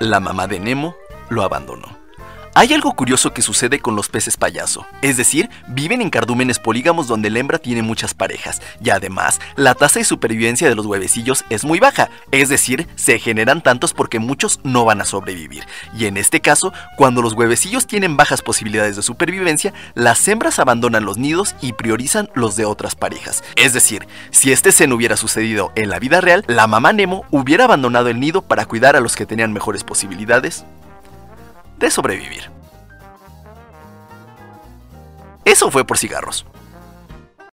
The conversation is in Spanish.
La mamá de Nemo lo abandonó. Hay algo curioso que sucede con los peces payaso, es decir, viven en cardúmenes polígamos donde la hembra tiene muchas parejas, y además la tasa de supervivencia de los huevecillos es muy baja, es decir, se generan tantos porque muchos no van a sobrevivir. Y en este caso, cuando los huevecillos tienen bajas posibilidades de supervivencia, las hembras abandonan los nidos y priorizan los de otras parejas. Es decir, si este escena hubiera sucedido en la vida real, la mamá Nemo hubiera abandonado el nido para cuidar a los que tenían mejores posibilidades de sobrevivir. Eso fue por cigarros.